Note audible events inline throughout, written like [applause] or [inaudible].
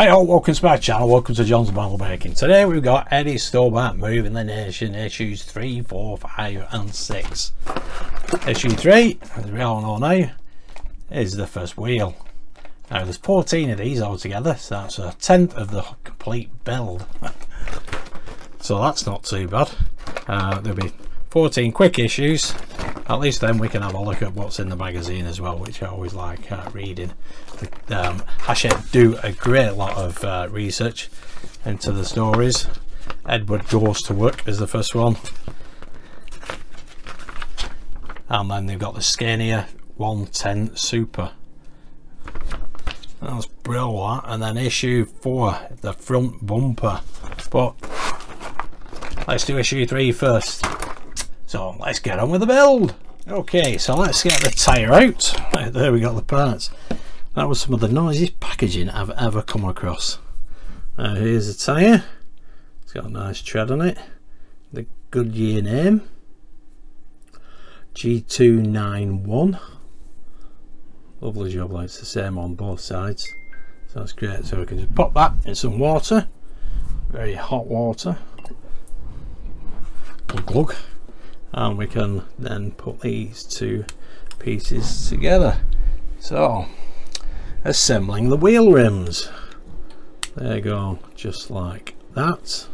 Hi all, welcome to my channel, welcome to John's Model Making. Today we've got Eddie Stobart Moving the Nation issues 3, 4, 5 and 6. Issue 3, as we all know now, is the first wheel. Now there's 14 of these altogether, so that's a tenth of the complete build. [laughs] so that's not too bad. Uh, there'll be 14 quick issues at least then we can have a look at what's in the magazine as well which I always like uh, reading. Um, Hachette do a great lot of uh, research into the stories. Edward goes to work is the first one. And then they've got the Scania 110 Super. That's brilliant. And then issue 4 the front bumper. But let's do issue 3 first so let's get on with the build. Okay, so let's get the tyre out. Right, there we got the parts. That was some of the noisiest packaging I've ever come across. Uh, here's the tyre. It's got a nice tread on it. The Goodyear name. G291. Lovely job, like it's the same on both sides. So that's great. So we can just pop that in some water. Very hot water. Glug glug and we can then put these two pieces together. So assembling the wheel rims. There go just like that.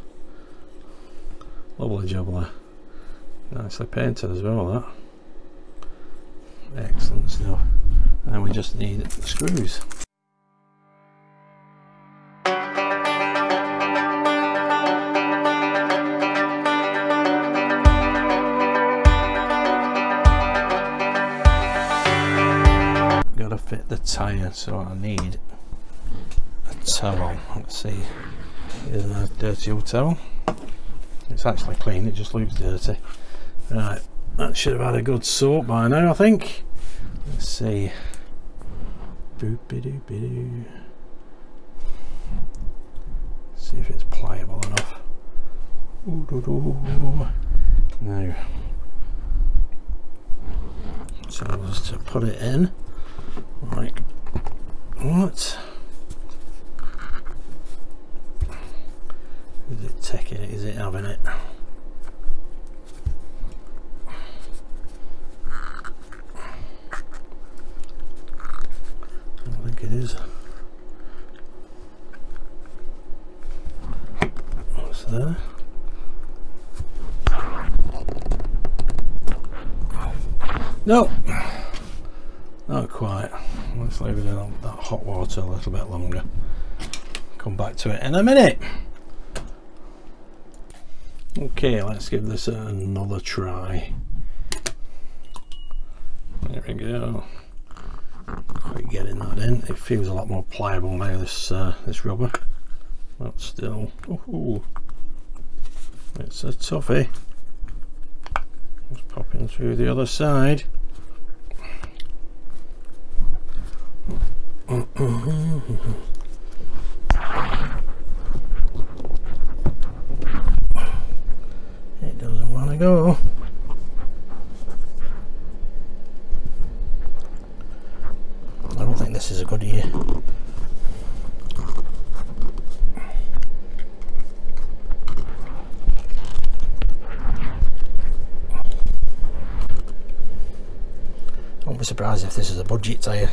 Lovely job nicely painted as well that. Excellent stuff. And we just need screws fit the tyre so I need a towel. Let's see. Here's a dirty old towel. It's actually clean it just looks dirty. Right that should have had a good soak by now I think. Let's see. -doo. see if it's pliable enough. Ooh, doo -doo. now so just to put it in is it taking it? Is it having it? I think it is. What's there? No not quite. Let's leave it in that hot water a little bit longer. Come back to it in a minute. Okay, let's give this another try. There we go. Quite getting that in. It feels a lot more pliable now. This uh, this rubber, but still, ooh, it's a toughie. Just popping through the other side. It doesn't want to go. I don't think this is a good year. I won't be surprised if this is a budget tyre.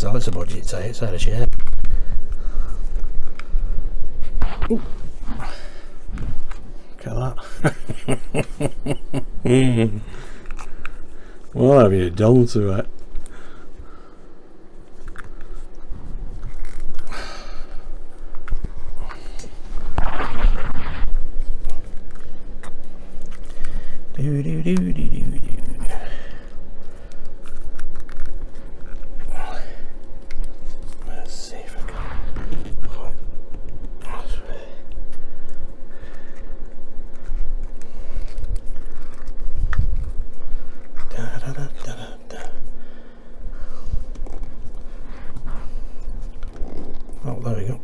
tell it's a budget say it's out of shape. Look at that. [laughs] what have you done to it? do do do do do do Oh, there we go.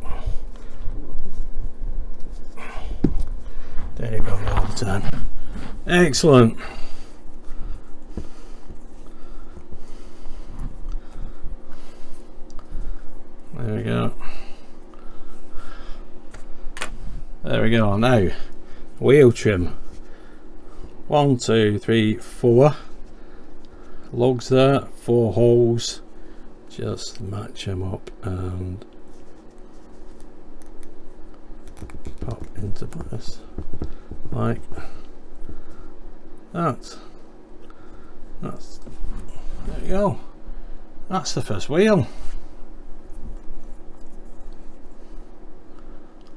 There you go. Time. Excellent. There we go. There we go. Now, wheel trim. One, two, three, four lugs there, four holes. Just match them up and pop into place like that. That's there you go. That's the first wheel.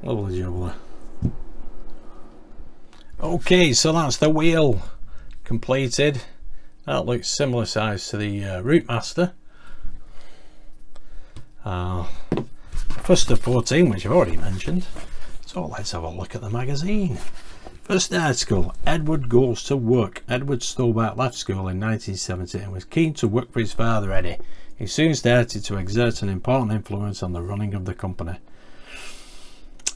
Lovely jubbly. Okay, so that's the wheel completed. That looks similar size to the uh, Routemaster. Uh, first of 14, which I've already mentioned. So let's have a look at the magazine. First school, Edward goes to work. Edward Stobart left school in 1970 and was keen to work for his father Eddie. He soon started to exert an important influence on the running of the company.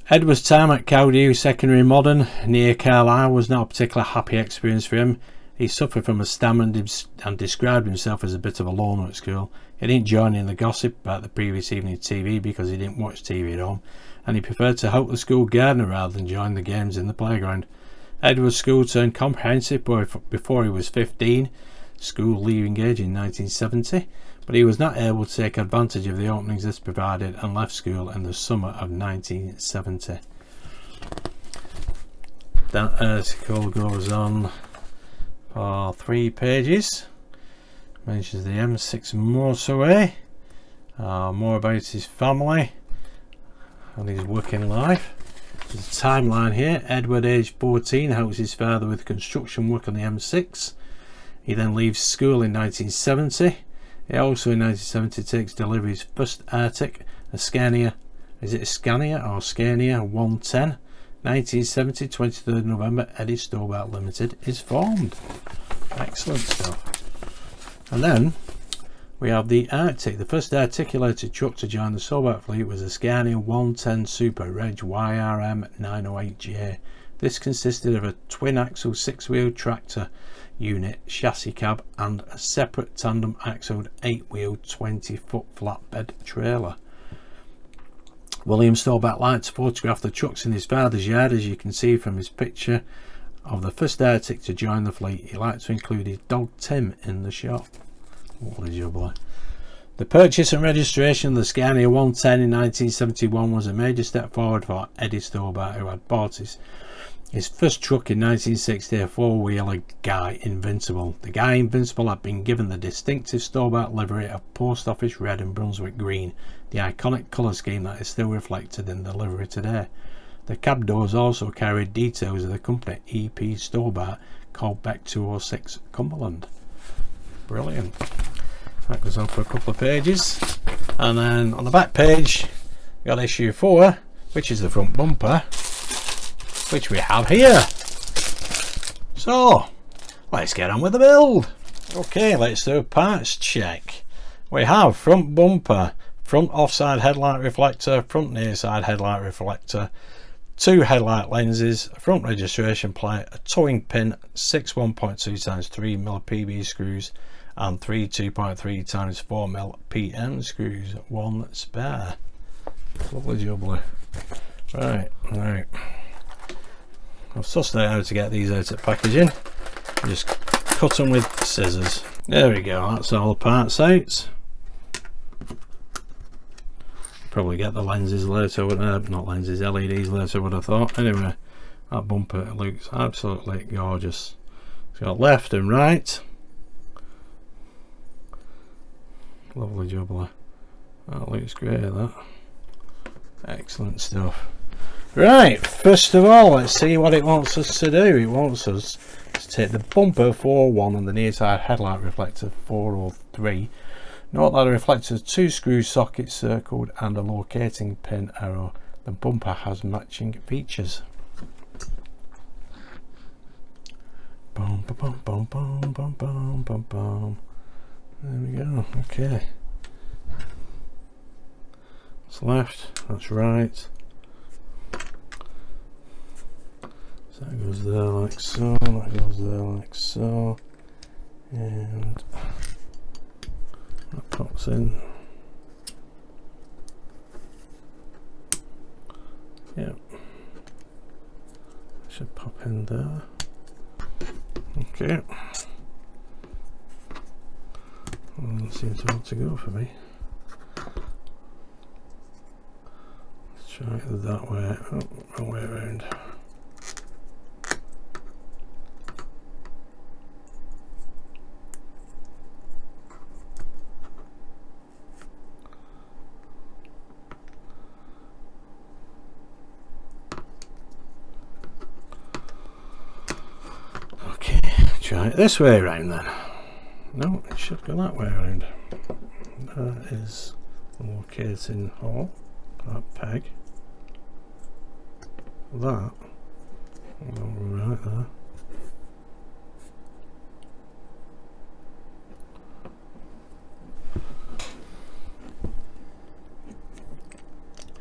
Edward's time at Caldew Secondary Modern near Carlisle was not a particularly happy experience for him. He suffered from a stammer and, and described himself as a bit of a loner at school. He didn't join in the gossip about the previous evening's TV because he didn't watch TV at home, and he preferred to help the school gardener rather than join the games in the playground. Edward's school turned comprehensive before he was 15, school leaving age in 1970, but he was not able to take advantage of the openings this provided and left school in the summer of 1970. That article goes on for three pages. Mentions the M6 motorway, uh, more about his family and his working life. A timeline here. Edward, aged 14, helps his father with construction work on the M6. He then leaves school in 1970 He also in 1970 takes delivery his first Arctic, a Scania, is it a Scania or Scania 110? 1970, 23rd November, Eddie Stobart Limited is formed. Excellent stuff. And then we have the Arctic. The first articulated truck to join the Stobart fleet was a Scania 110 Super Reg YRM 908J. This consisted of a twin axle six wheel tractor unit chassis cab and a separate tandem axled 8 wheel 20 foot flatbed trailer. William Stobart liked to photograph the trucks in his father's yard as you can see from his picture of the first Arctic to join the fleet. He liked to include his dog Tim in the shot. What is your boy? The purchase and registration of the Scania 110 in 1971 was a major step forward for Eddie Stobart who had bought his his first truck in 1960, a four-wheeler Guy Invincible. The Guy Invincible had been given the distinctive Stobart livery of Post Office Red and Brunswick Green, the iconic colour scheme that is still reflected in the livery today. The cab doors also carried details of the company EP Stobart Caldbeck 206 Cumberland. Brilliant. That goes on for a couple of pages. And then on the back page, we got issue 4, which is the front bumper which we have here. So, let's get on with the build. Okay, let's do a parts check. We have front bumper, front offside headlight reflector, front near side headlight reflector, two headlight lenses, front registration plate, a towing pin, six 1.2 times 3 mm PB screws, and three 2.3 times 4 mm PM screws, one spare. Lovely jubbly. Right, right. I've sussed out how to get these out of packaging. Just cut them with scissors. There we go, that's all the parts out. Probably get the lenses later, uh, not lenses, LEDs later would have thought. Anyway, that bumper looks absolutely gorgeous. It's got left and right. Lovely jubbly. That looks great, that. Excellent stuff. Right, first of all, let's see what it wants us to do. It wants us to take the bumper 401 and the near side headlight reflector 403. Note that the reflector two screw sockets circled and a locating pin arrow. The bumper has matching features. Boom, boom, boom, boom, boom, boom, boom, boom. There we go. Okay. That's left. That's right. So that goes there like so, that goes there like so, and that pops in. Yep. Should pop in there. Okay. That seems to want to go for me. Let's try it that way. Oh, wrong way around. try it this way around then. It should go that way around. That is locating hole, that peg. That, right there.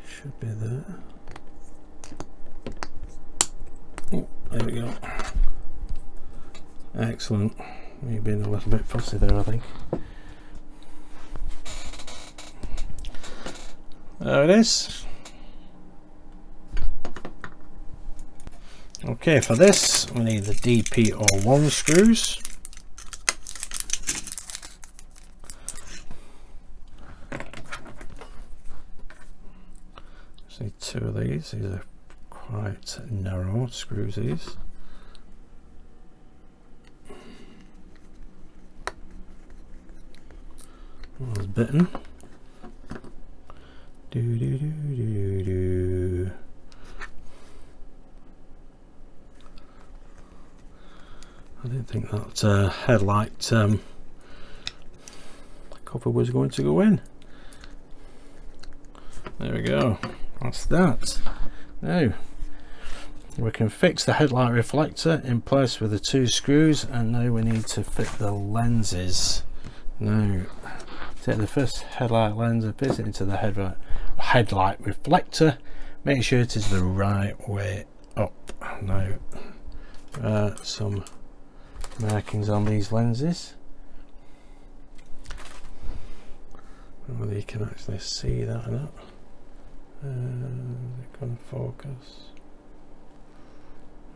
Should be there. Oh, there we go. Excellent. You've been a little bit fussy there, I think. There it is. Okay, for this we need the DP01 screws. Just need two of these. These are quite narrow screws these. Was bitten. Do do do do do. I didn't think that uh, headlight um, cover was going to go in. There we go. That's that. Now we can fix the headlight reflector in place with the two screws and now we need to fit the lenses. Now Take the first headlight lens and fit it into the headlight, headlight reflector. Make sure it is the right way up. Now, uh, some markings on these lenses. Whether you can actually see that or not. Uh, can focus.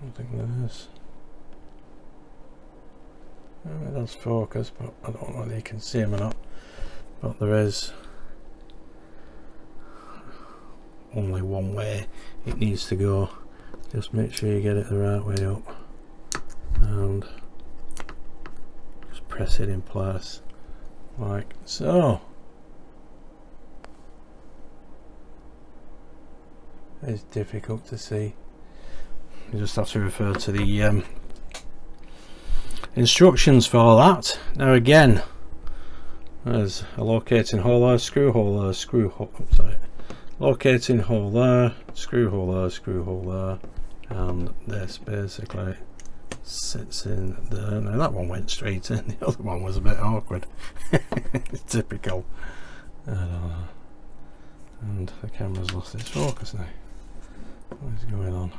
I think there is. Uh, it does focus, but I don't know whether you can see them or not but there is only one way it needs to go. Just make sure you get it the right way up. And just press it in place. Like so. It's difficult to see. You just have to refer to the um, instructions for that. Now again there's a locating hole there, screw hole there, screw hole, sorry, locating hole there, screw hole there, screw there, and this basically sits in there. Now that one went straight in, [laughs] the other one was a bit awkward. [laughs] Typical. Uh, and the camera's lost its focus now. What is going on?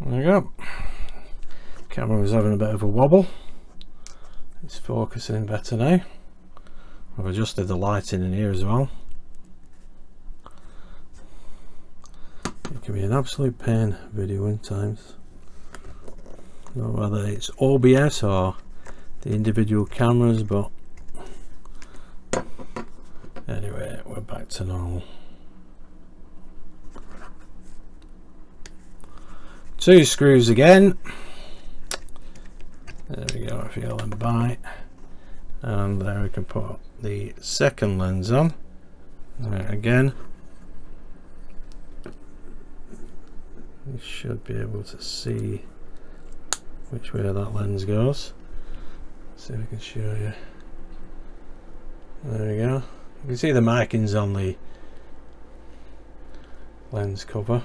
There we go camera was having a bit of a wobble. It's focusing better now. I've adjusted the lighting in here as well. It can be an absolute pain videoing times. Not whether it's OBS or the individual cameras but anyway we're back to normal. Two screws again there we go, feel them bite. And there we can put the second lens on. Right, again. You should be able to see which way that lens goes. Let's see if I can show you. There we go. You can see the markings on the lens cover.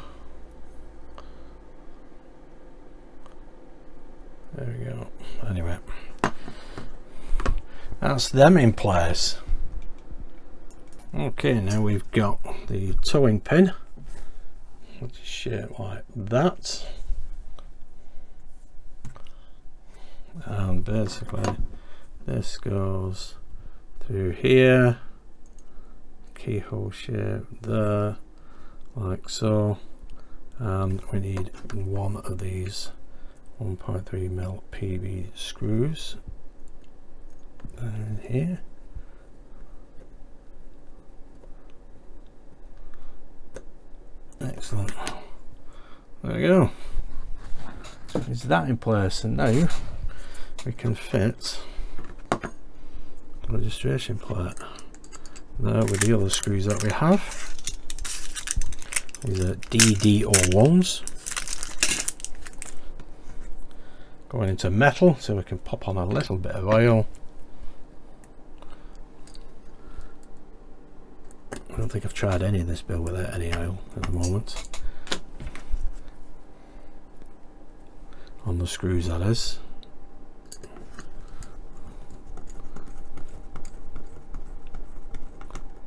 There we go. Anyway, that's them in place. Okay, now we've got the towing pin, which is shaped like that. And basically this goes through here, keyhole shape there, like so. And we need one of these 1.3 mil PV screws in here. Excellent. There we go. Is that in place? And now we can fit the registration plate there with the other screws that we have. These are DD01s. Going into metal so we can pop on a little bit of oil. I don't think I've tried any of this build without any oil at the moment. On the screws that is.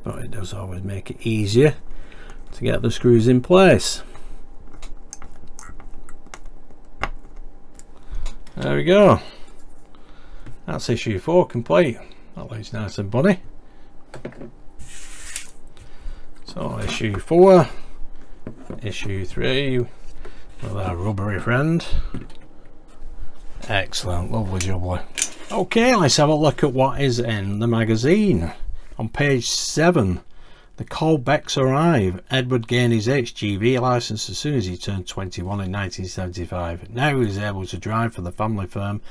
But it does always make it easier to get the screws in place. There we go. That's issue 4 complete. That looks nice and bunny. So issue 4, issue 3 with our rubbery friend. Excellent, lovely jubbly. Okay, let's have a look at what is in the magazine. On page 7, the Colbecks arrive. Edward gained his HGV licence as soon as he turned 21 in 1975. Now he was able to drive for the family firm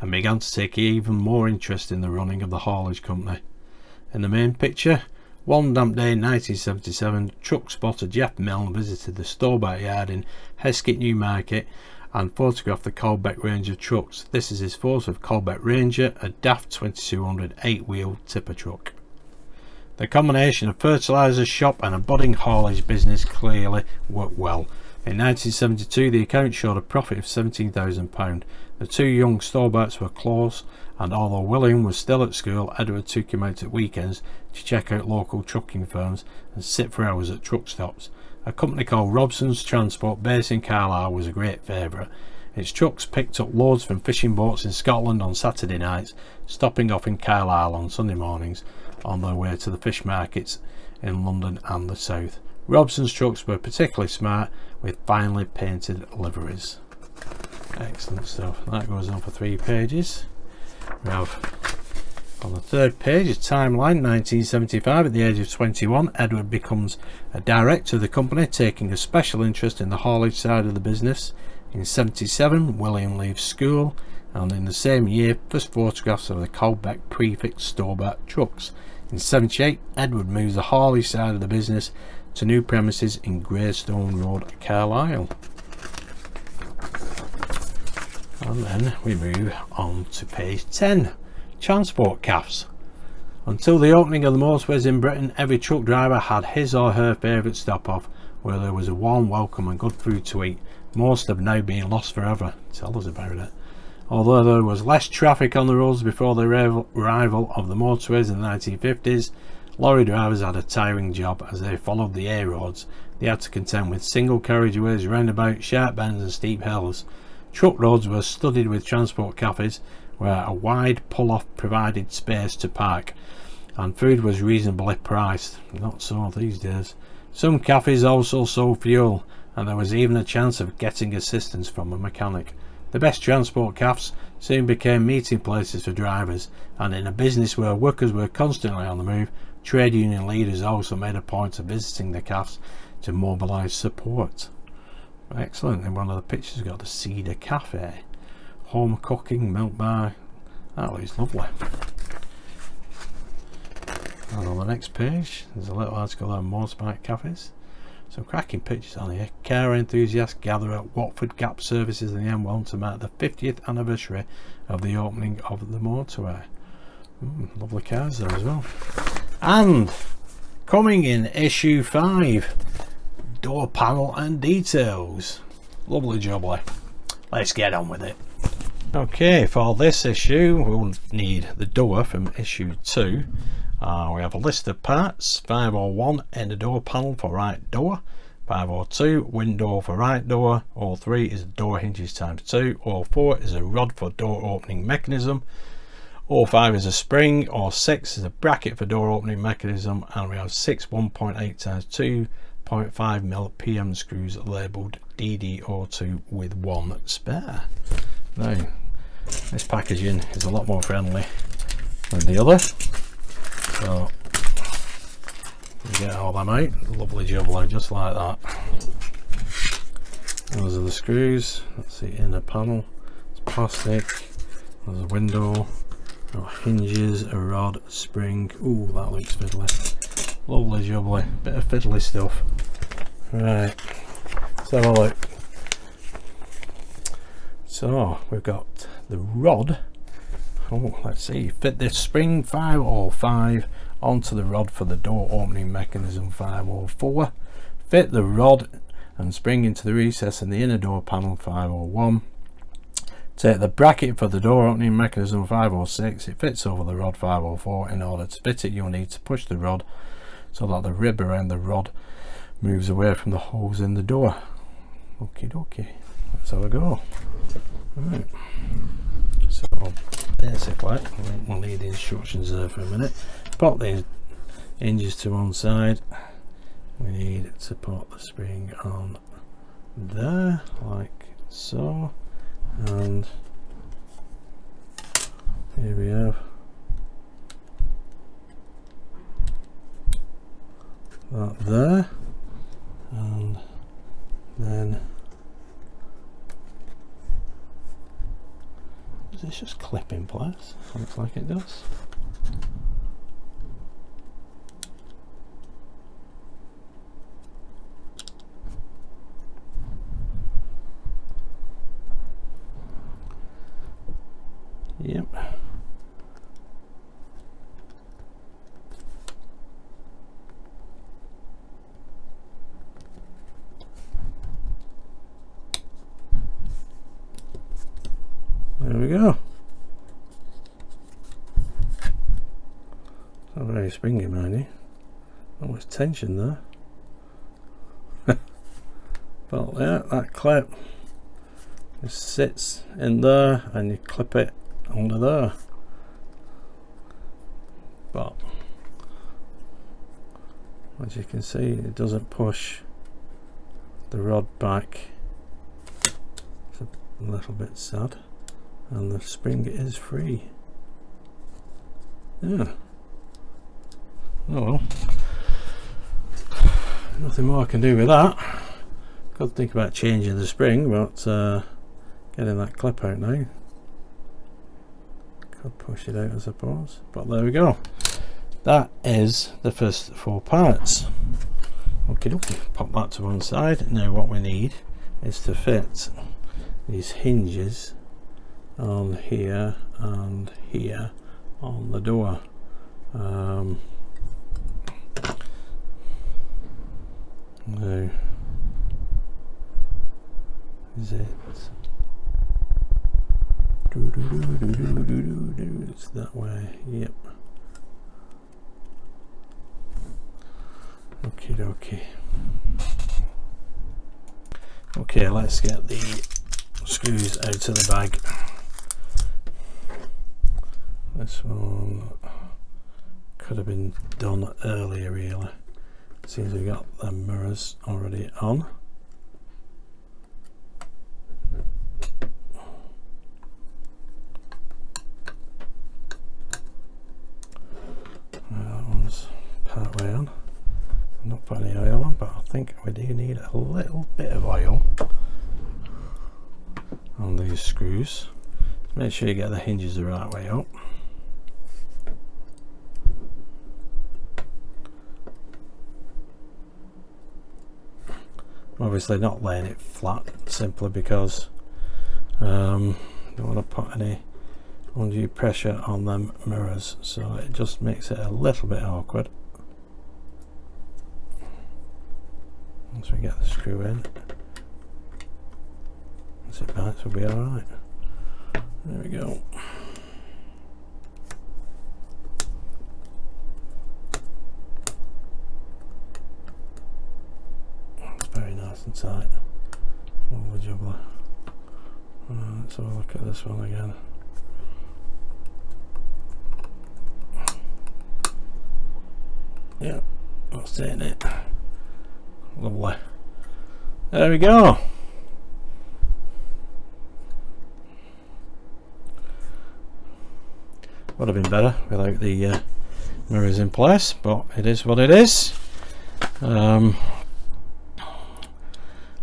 and began to take even more interest in the running of the haulage company. In the main picture, one damp day in 1977, truck spotter Jeff Milne visited the Stobart yard in Hesket Newmarket and photographed the Colbeck range of trucks. This is his photo of Colbeck Ranger, a DAF 2200 8-wheel tipper truck. The combination of fertiliser shop and a budding haulage business clearly worked well. In 1972 the account showed a profit of £17,000. The two young Stobarts were close and although William was still at school, Edward took him out at weekends to check out local trucking firms and sit for hours at truck stops. A company called Robson's Transport based in Carlisle was a great favourite. Its trucks picked up loads from fishing boats in Scotland on Saturday nights, stopping off in Carlisle on Sunday mornings on their way to the fish markets in London and the south. Robson's trucks were particularly smart with finely painted liveries. Excellent stuff. That goes on for three pages. We have on the third page, a timeline 1975. At the age of 21, Edward becomes a director of the company, taking a special interest in the haulage side of the business. In 77, William leaves school, and in the same year, first photographs of the Colbeck prefix Stobart trucks. In 78, Edward moves the Harley side of the business to new premises in Greystone Road, Carlisle. And then we move on to page 10, transport CAFs. Until the opening of the motorways in Britain, every truck driver had his or her favourite stop off where there was a warm welcome and good food to eat. Most have now been lost forever. Tell us about it. Although there was less traffic on the roads before the arrival of the motorways in the 1950s, lorry drivers had a tiring job as they followed the A roads. They had to contend with single carriageways, roundabouts, sharp bends and steep hills. Truck roads were studded with transport cafes where a wide pull-off provided space to park and food was reasonably priced. Not so these days. Some cafes also sold fuel and there was even a chance of getting assistance from a mechanic. The best transport cafes soon became meeting places for drivers and in a business where workers were constantly on the move, trade union leaders also made a point of visiting the cafes to mobilise support. Excellent. In one of the pictures, got the Cedar Cafe. Home cooking, milk bar. That looks lovely. And on the next page, there's a little article on motorbike cafes. Some cracking pictures on here. Car enthusiasts gather at Watford Gap Services in the M1 to mark the 50th anniversary of the opening of the motorway. Mm, lovely cars there as well. And coming in issue 5 door panel and details lovely jubbly let's get on with it okay for this issue we'll need the door from issue 2 Uh, we have a list of parts. 501 inner door panel for right door. 502 window for right door. 03 is door hinges times 2 04 is a rod for door opening mechanism. 05 is a spring. Or 6 is a bracket for door opening mechanism. And we have 6 1.8 times 2.5 mil PM screws labelled DD02 with one spare. Now this packaging is a lot more friendly than the other so get all them out, lovely jubbly just like that. Those are the screws, that's the inner panel, it's plastic, there's a window, got hinges, a rod, spring, ooh that looks fiddly. Lovely jubbly, bit of fiddly stuff. Right, let's have a look. So we've got the rod. Oh, let's see. Fit this spring 505 onto the rod for the door opening mechanism 504. Fit the rod and spring into the recess in the inner door panel 501. Take the bracket for the door opening mechanism 506. It fits over the rod 504. In order to fit it, you'll need to push the rod so that the rib around the rod moves away from the holes in the door. Okie dokie. Let's have a go. Right. So basically, we'll leave the instructions there for a minute. Pop these hinges to one side. We need to put the spring on there, like so. And here we have that there. And then Does this just clip in place? Looks like it does. Yep. There we go. It's Not very springy, mind Not much tension there. [laughs] but yeah, that clip just sits in there and you clip it under there. But as you can see, it doesn't push the rod back. It's a little bit sad and the spring is free. Yeah. Oh well. Nothing more I can do with that. Got to think about changing the spring but uh, getting that clip out now. Could push it out I suppose. But there we go. That is the first four parts. Okay okay pop that to one side. Now what we need is to fit these hinges on here and here on the door. Um, no. Is it? Do, do, do. it's that way. Yep. Okay okay okay let's get the screws out of the bag this one could have been done earlier really. Seems we got the mirrors already on. That one's part on. Not putting any oil on, but I think we do need a little bit of oil on these screws. Make sure you get the hinges the right way up. Obviously not laying it flat simply because um, don't want to put any undue pressure on them mirrors so it just makes it a little bit awkward. Once we get the screw in it back will be alright there we go and tight. Lovely jubbly. Right, let's have a look at this one again. Yeah, that's it, it. Lovely. There we go. Would have been better without the uh, mirrors in place, but it is what it is. Um,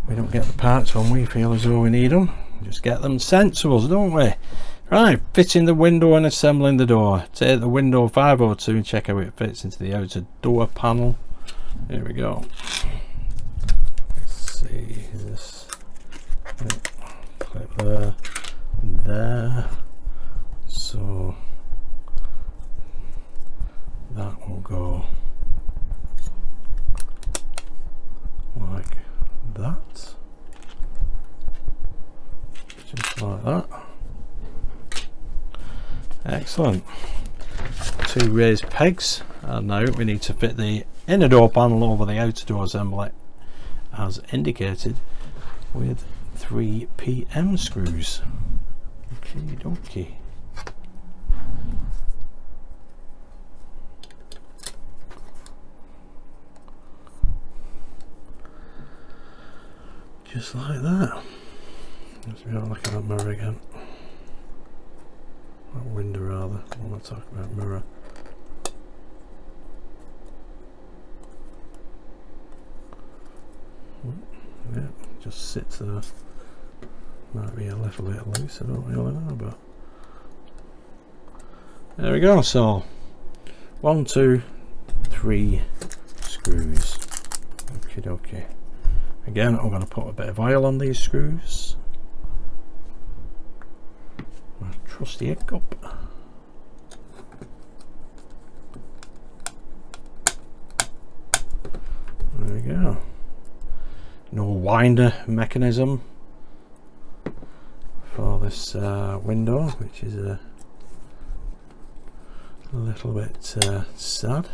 we don't get the parts when we feel as though we need them. Just get them us, don't we? Right, fitting the window and assembling the door. Take the window 502 and check how it fits into the outer door panel. Here we go. Let's see this. Clip there, there. So that will go like that. Just like that. Excellent. Two raised pegs and now we need to fit the inner door panel over the outer door assembly as indicated with three PM screws. Okay, dokie. Just like that. Let's have a look at mirror again window rather, I want to talk about mirror. Hmm, yeah, just sits there. Might be a little bit loose, I don't really know, but there we go. So one, two, three screws. Okay, okay. Again, I'm going to put a bit of oil on these screws. Trusty cup. There we go. No winder mechanism for this uh, window, which is a, a little bit uh, sad.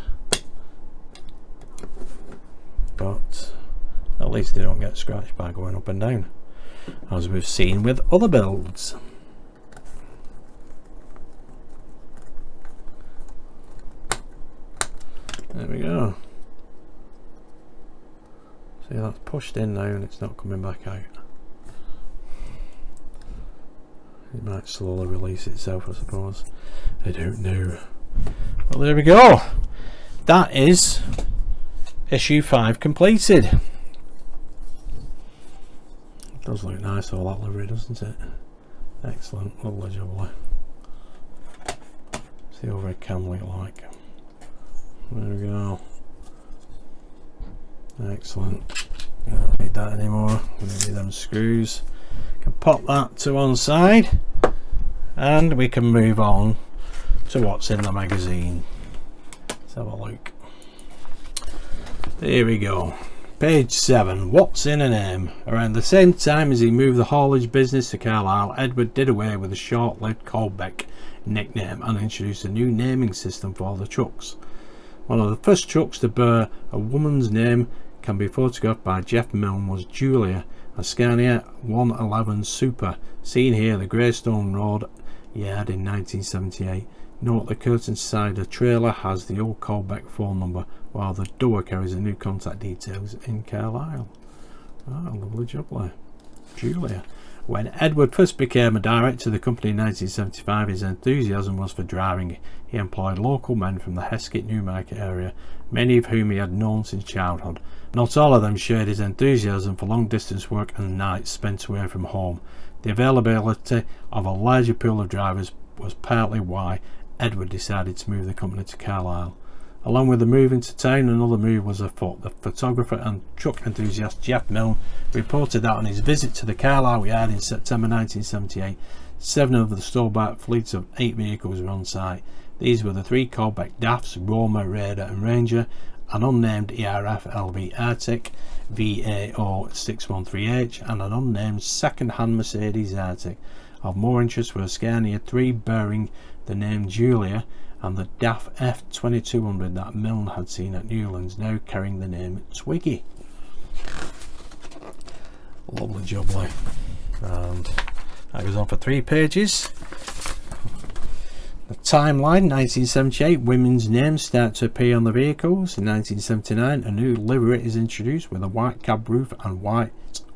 But at least they don't get scratched by going up and down, as we've seen with other builds. We go. See that's pushed in now and it's not coming back out. It might slowly release itself I suppose. I don't know. Well there we go. That is issue 5 completed. It does look nice all that livery doesn't it? Excellent, lovely jubbly. See over a can look like. There we go. Excellent. Don't need that anymore. We need them screws. Can pop that to one side, and we can move on to what's in the magazine. Let's have a look. There we go. Page 7. What's in a name? Around the same time as he moved the haulage business to Carlisle, Edward did away with the short-lived Colbeck nickname and introduced a new naming system for the trucks. One of the first trucks to bear a woman's name can be photographed by Jeff Milne was Julia, a Scania 111 Super, seen here the Greystone Road yard in 1978. Note the curtain side of trailer has the old Colbeck phone number, while the door carries the new contact details in Carlisle. Ah, lovely job there. Julia. When Edward first became a director of the company in 1975, his enthusiasm was for driving. He employed local men from the Hesket Newmarket area, many of whom he had known since childhood. Not all of them shared his enthusiasm for long distance work and nights spent away from home. The availability of a larger pool of drivers was partly why Edward decided to move the company to Carlisle. Along with the move into town, another move was afoot. The photographer and truck enthusiast Jeff Milne reported that on his visit to the Carlisle yard in September 1978, seven of the Stobart fleets of eight vehicles were on site. These were the three Colbeck DAFs, Roma, Raider and Ranger, an unnamed ERF LV Arctic VAO 613H and an unnamed second-hand Mercedes Arctic. Of more interest were a Scania 3 bearing the name Julia and the DAF F2200 that Milne had seen at Newlands, now carrying the name Twiggy. Lovely jubbly. And that goes on for three pages. The timeline 1978 women's names start to appear on the vehicles. In 1979 a new livery is introduced with a white cab roof and white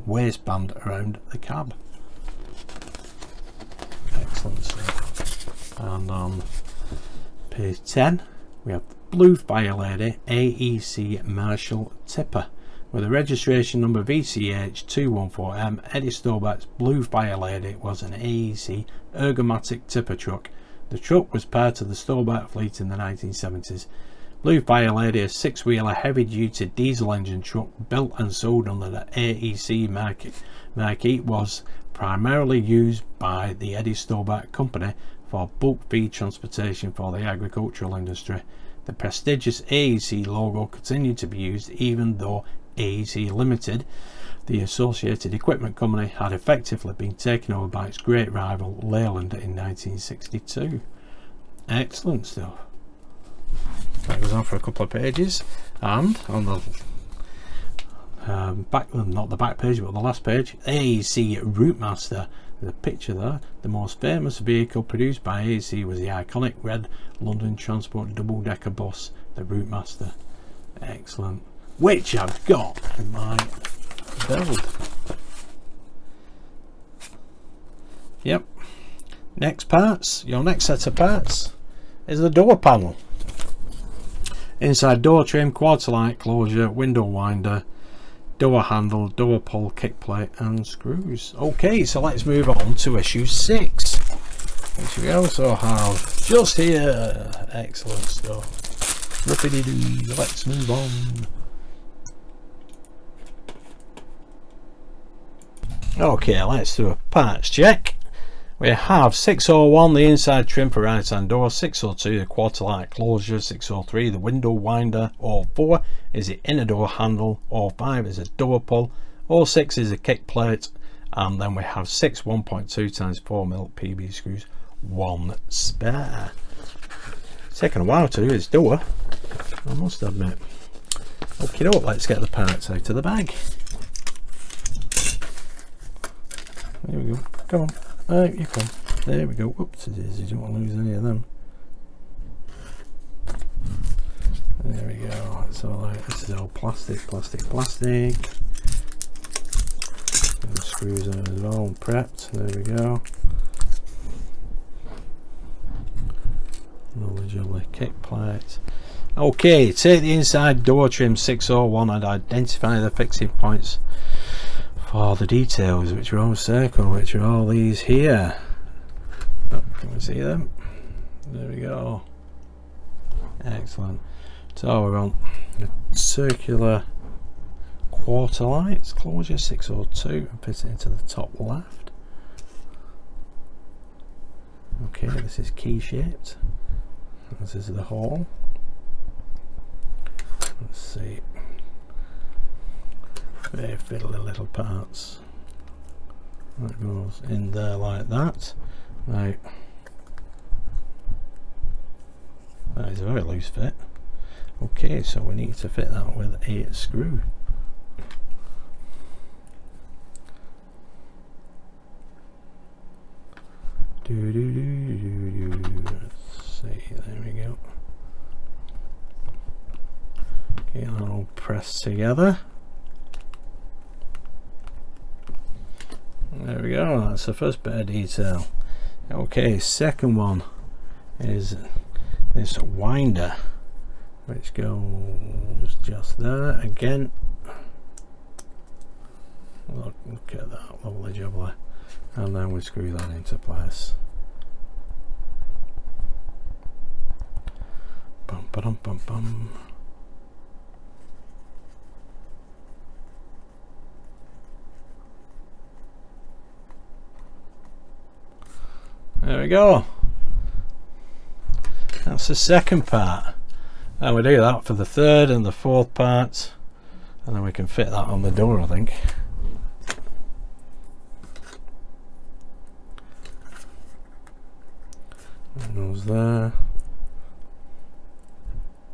waistband around the cab. Excellent. And on page 10 we have Blue Fire Lady AEC Marshal Tipper with a registration number VCH214M. Eddie Stobart Blue Fire Lady was an AEC ergomatic tipper truck the truck was part of the Stobart fleet in the 1970s. Blue Fire Lady, a six-wheeler heavy-duty diesel engine truck built and sold under the AEC market, market was primarily used by the Eddie Stobart Company for bulk feed transportation for the agricultural industry. The prestigious AEC logo continued to be used even though AEC Limited the associated equipment company had effectively been taken over by its great rival Leyland in 1962. Excellent stuff. That goes on for a couple of pages and on the um, back, not the back page but the last page, AEC Routemaster. There's a picture there. The most famous vehicle produced by AC was the iconic red London Transport double-decker bus, the Routemaster. Excellent. Which I've got in my build. Yep. Next parts, your next set of parts is the door panel. Inside door trim, quarter light closure, window winder, door handle, door pull, kick plate and screws. Okay, so let's move on to issue 6 which we also have just here. Excellent stuff. Rippity-doo, let's move on. Okay, let's do a parts check. We have 601 the inside trim for right hand door, 602 the quarter light closure, 603 the window winder, 04 is the inner door handle, 05 is a door pull, 06 is a kick plate, and then we have six 1.2 times 4 mil PB screws, one spare. It's taken a while to do this door, I must admit. Okay, let's get the parts out of the bag. There we go. Come on. There you. There we go. Whoops, it is. You don't want to lose any of them. There we go. It's all right. This is all plastic, plastic, plastic. And screws are as well prepped. There we go. Lovely lovely kick plate. Okay, take the inside door trim 601 and identify the fixing points for the details which are on circle which are all these here. Oh, can we see them? There we go. Excellent. So we're on the circular quarter lights. Closure 602 and fit it into the top left. Okay this is key shaped. This is the hole let's see very fiddly little parts. That goes in there like that. Right. That is a very loose fit. Okay so we need to fit that with a screw. Do do do do do let's see there we go. Okay that all pressed together there we go. That's the first bit of detail. Okay second one is this winder which goes just there. Again look, look at that lovely jubbly. And then we screw that into place. Bum ba dum bum bum we go. That's the second part. And we do that for the third and the fourth parts. And then we can fit that on the door, I think. There.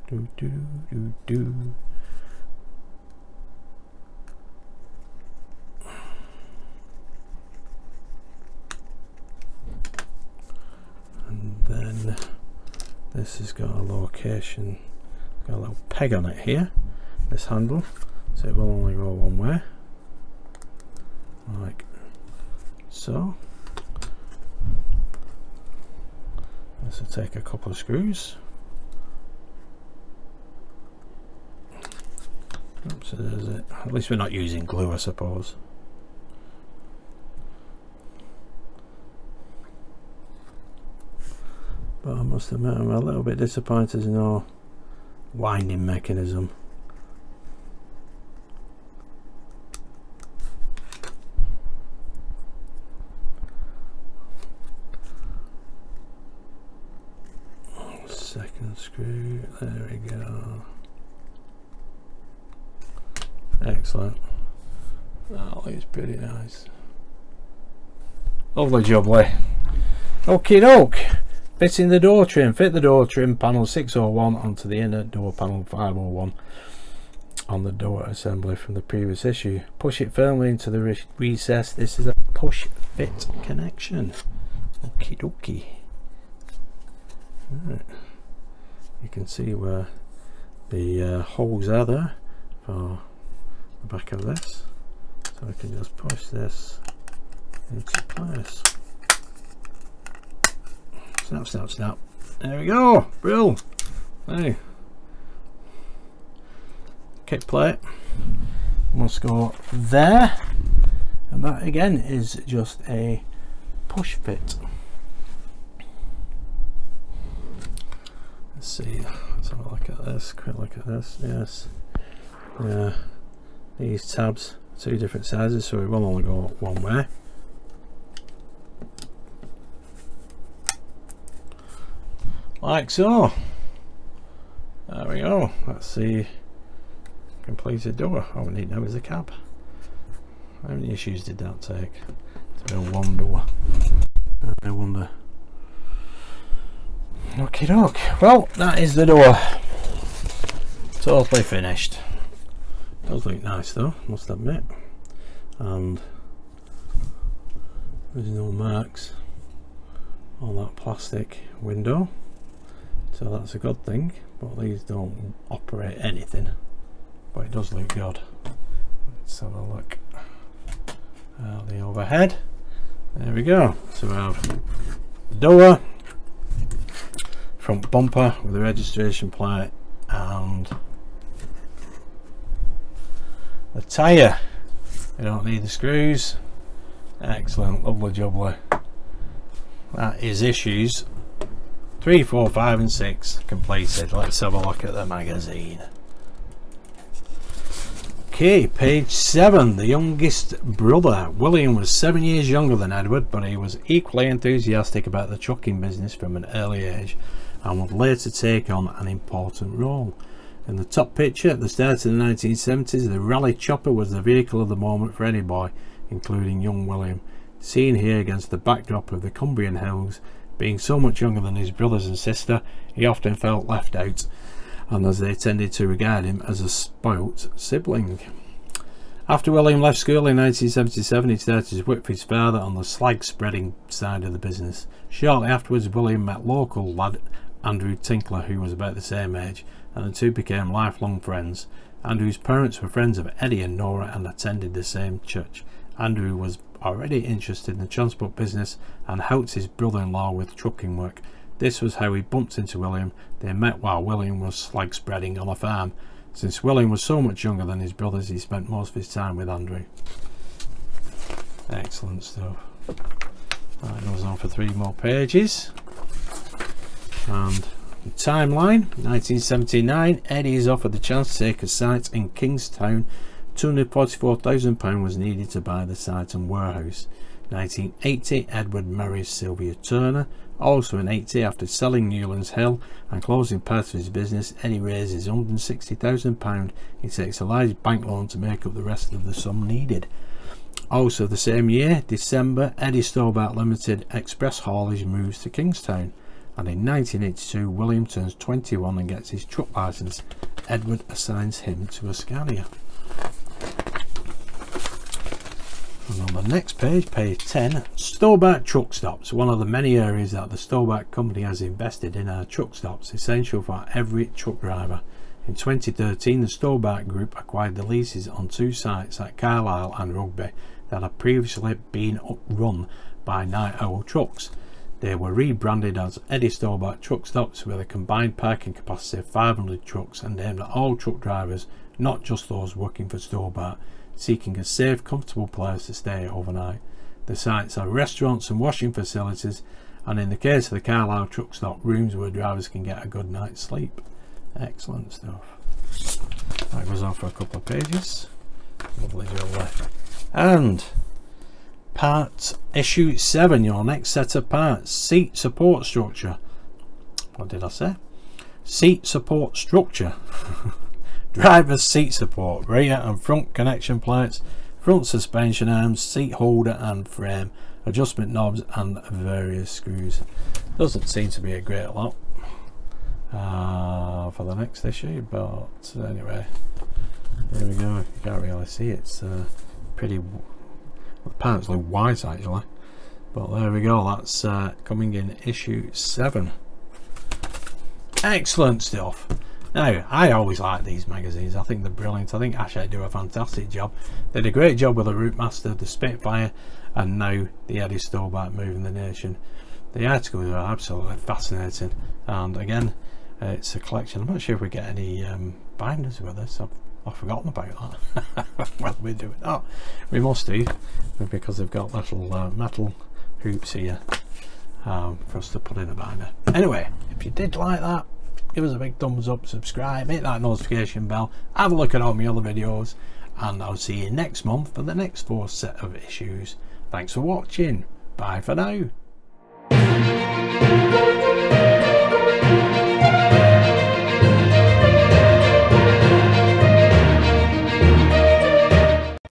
Do do do do. Got a location, got a little peg on it here, this handle, so it will only go one way, like so. This will take a couple of screws. Oops, there's it. At least we're not using glue, I suppose. But I must admit I'm a little bit disappointed there's no winding mechanism. Second screw, there we go. Excellent. That looks pretty nice. Lovely jubbly. Okie doke. Fitting the door trim. Fit the door trim panel 601 onto the inner door panel 501 on the door assembly from the previous issue. Push it firmly into the recess. This is a push fit connection. Okie dokie. Right. You can see where the uh, holes are there for the back of this. So we can just push this into place. Snap, snap, snap. There we go. Brill. Hey. Kick plate must go there. And that again is just a push fit. Let's see. Let's have a look at this. Quick look at this. Yes. Yeah. These tabs, two different sizes, so it will only go one way. Like so there we go. That's the completed door. All we need now is the cab. How many issues did that take? To build one door I wonder. Okay doke well that is the door. Totally finished. Does look nice though must admit. And there's no marks on that plastic window so that's a good thing but these don't operate anything. But it does look good. Let's have a look. At the overhead. There we go. So we have the door front bumper with the registration plate and the tyre. We don't need the screws. Excellent. Lovely jubbly that is issues Three, four, five, and six completed. Let's have a look at the magazine. Okay, page seven. The youngest brother. William was seven years younger than Edward, but he was equally enthusiastic about the trucking business from an early age and would later take on an important role. In the top picture at the start of the 1970s, the Raleigh Chopper was the vehicle of the moment for any boy, including young William. Seen here against the backdrop of the Cumbrian hills, being so much younger than his brothers and sister, he often felt left out, and as they tended to regard him as a spoilt sibling. After William left school in 1977, he started his work for his father on the slag spreading side of the business. Shortly afterwards, William met local lad Andrew Tinkler, who was about the same age, and the two became lifelong friends. Andrew's parents were friends of Eddie and Nora and attended the same church. Andrew was already interested in the transport business and helped his brother-in-law with trucking work. This was how he bumped into William. They met while William was slag spreading on a farm. Since William was so much younger than his brothers, he spent most of his time with Andrew. Excellent stuff. That goes on for three more pages. And the timeline 1979 Eddie is offered the chance to take a site in Kingstown £244,000 was needed to buy the site and warehouse. 1980, Edward marries Sylvia Turner. Also in 80, after selling Newlands Hill and closing part of his business, Eddie raises £160,000. He takes a large bank loan to make up the rest of the sum needed. Also the same year, December, Eddie Stobart Limited Express Haulage moves to Kingstown. And in 1982, William turns 21 and gets his truck licence. Edward assigns him to a Scania. And on the next page, page 10, Stobart truck stops. One of the many areas that the Stobart company has invested in are truck stops, essential for every truck driver. In 2013, the Stobart Group acquired the leases on two sites at Carlisle and Rugby that had previously been run by Night Owl Trucks. They were rebranded as Eddie Stobart Truck Stops with a combined parking capacity of 500 trucks and aimed at all truck drivers, not just those working for Stobart, seeking a safe, comfortable place to stay overnight. The sites are restaurants and washing facilities, and in the case of the Carlisle Truck Stop, rooms where drivers can get a good night's sleep. Excellent stuff. That goes on for a couple of pages. Lovely, lovely. And part issue 7, your next set of parts. Seat support structure. What did I say? Seat support structure. [laughs] Driver's seat support, rear and front connection plates, front suspension arms, seat holder and frame, adjustment knobs and various screws. Doesn't seem to be a great lot uh, for the next issue but anyway there we go. You can't really see it's uh, pretty look white actually. But there we go that's uh, coming in issue 7 excellent stuff now I always like these magazines I think they're brilliant I think Hachette do a fantastic job they did a great job with the Routemaster the Spitfire and now the Eddie Stobart moving the nation the articles are absolutely fascinating and again uh, it's a collection. I'm not sure if we get any um, binders with this. I've, I've forgotten about that. [laughs] well, we do it. Oh, we must do because they've got little uh, metal hoops here um, for us to put in a binder. Anyway, if you did like that, give us a big thumbs up, subscribe, hit that notification bell, have a look at all my other videos, and I'll see you next month for the next four set of issues. Thanks for watching. Bye for now.